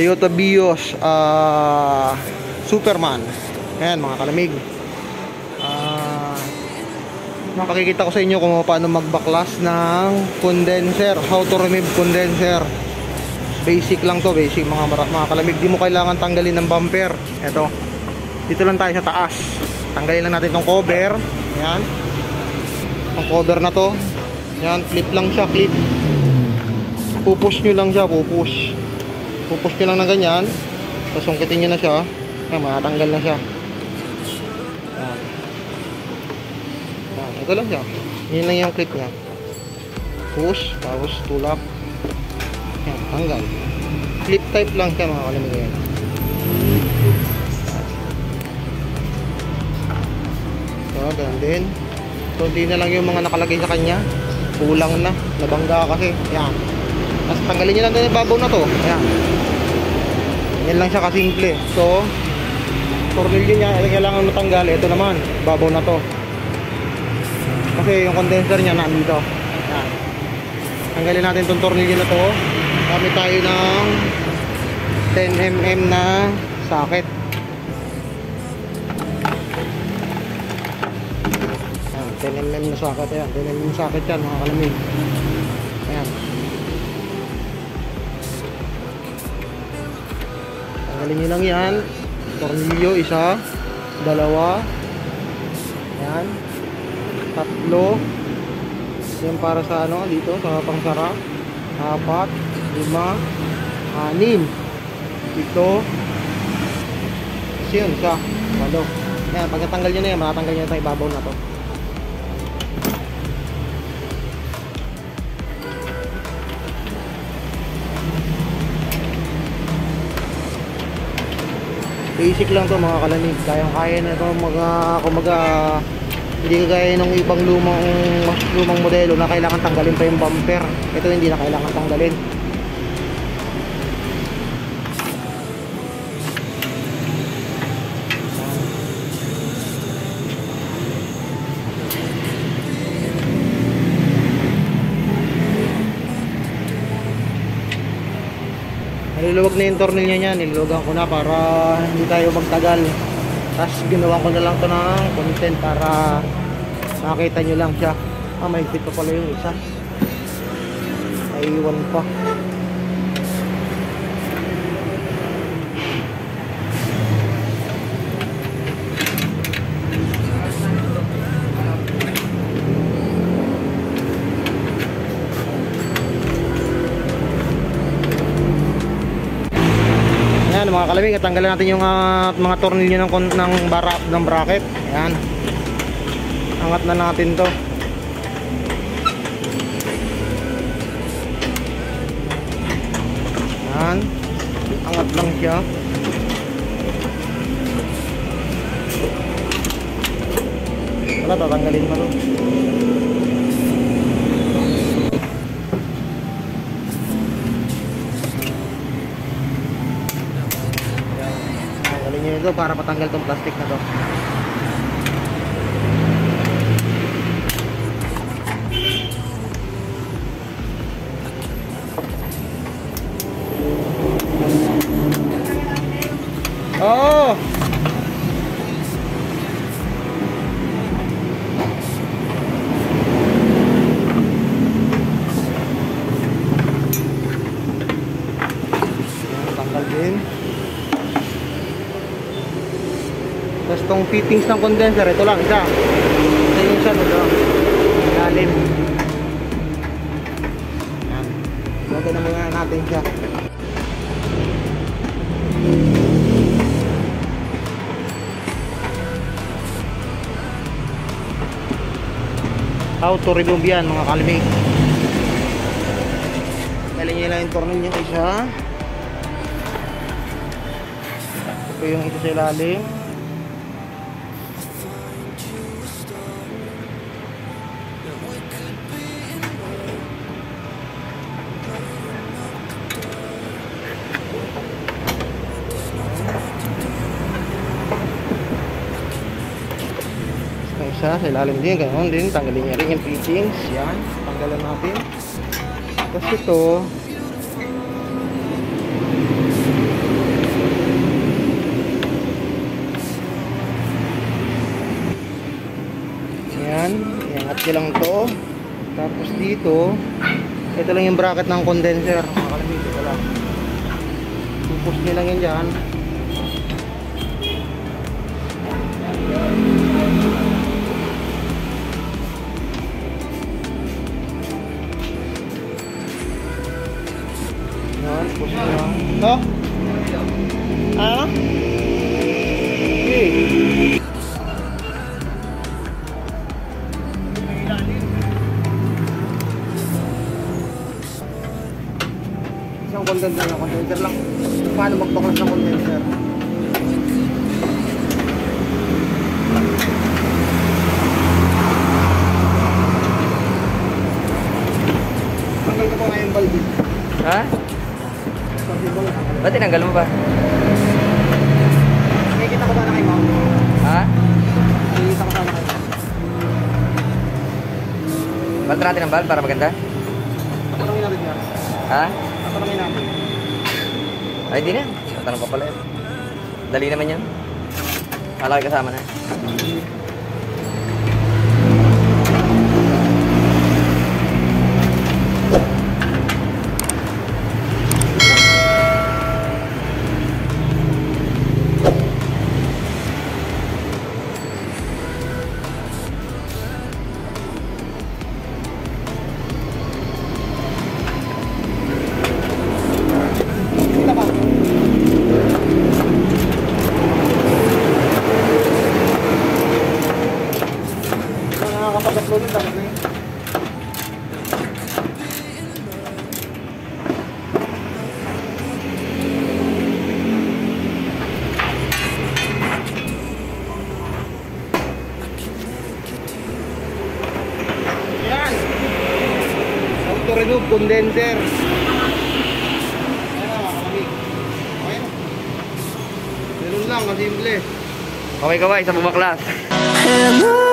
Toyota Vios ah, Superman. Ayan mga kalamig. Ah, makikita ko sa inyo kung paano magbaklas ng condenser. How to remove condenser. Basic lang to, basic mga, mga kalamig. Di mo kailangan tanggalin ng bumper. Ito. Dito lang tayo sa taas. Tanggalin lang natin tong cover. Ayan. Ang cover na to. Ayan, flip lang siya, flip. Pupush nyo lang siya, pupush. Pupush nyo lang ng ganyan. Tapos nyo na siya. Ayan, matanggal na siya. Ayan. Ayan, ito lang siya. Yun lang yung clip niya. Push, tapos tulak. Ayan, tanggal. Clip type lang siya mga kalamig yan. So, ganun din. So, hindi na lang yung mga nakalagay sa kanya. Kulang na. Nabangga kasi. Ayan. Tapos tanggalin nyo lang din yung babaw na to. Ayan. Yan lang siya kasimple. So, tornilyo niya, eh, kailangan matanggal. Ito naman, babaw na to. Kasi yung condenser niya nandito. Ayan. Tanggalin natin itong tornilyo na to. Gamit tayo ng 10mm na socket. Ayan, 10mm na socket. Ayan, 10mm socket yan mga kalamig. Tanggalin nyo lang yan. Tornilyo, isa, dalawa, yan, tatlo, yan para sa ano, dito, sa pangsara, apat, lima, anim, ito, kasi yun, isa, walo. Yan, pagkatanggal nyo na yan, matatanggal nyo na ito, ibabaw na to. Basic lang to mga kalamig. Kayang kaya na ito mga kumaga hindi kagaya ng ibang lumang lumang modelo na kailangan tanggalin pa yung bumper. Ito hindi na kailangan tanggalin Niluluwag na yung tornilyo niya, niluluwagan ko na para hindi tayo magtagal. Tapos ginawa ko na lang to ng content para makita nyo lang siya. Ah, may pa pala yung isa. Naiwan pa. Ayan mga kalamig, tanggalin natin yung ah, mga tornilyo ng, ng, bara, ng bracket. Ayan. Angat na natin to. Ayan. Angat lang siya. Wala, tatanggalin mo to. Tanggalin nyo ito para patanggal tong plastic na to. Oo! Ayan, Tanggal din. Tapos tong fittings ng condenser, ito lang, isa. Ito yung isa, ito. Ilalim. Yan. Na muna natin siya. How to remove yan mga kalimig. Galing nyo lang yung tornilyo isa. Ito yung ito sa ilalim. isa sa ilalim din ganoon din. Tanggalin niya rin yung fittings. Yan tanggalan natin. Tapos ito yan iangat nyo lang to. Tapos dito ito lang yung bracket ng condenser. Makalamig ito lang. Pupus nyo lang yan dyan. Condenser lang, condenser lang. Paano magbaklas ng condenser? Tanggal ko pa nga yung bulb. Ha? Ba't tinanggal mo ba? Nakikita ko sana kay ma'am. Ha? Nakikita ko sana kay ma'am. Balta natin ang bal para maganda? Tatanungin natin yan. Ha? Ay, di na. Tatanong pa pala yun. Dali naman yan. Malaki kasama na. Remove condenser. Ayan na. Okay na. Ganun lang, kasimple. Okay kaway sa bubaklas. And I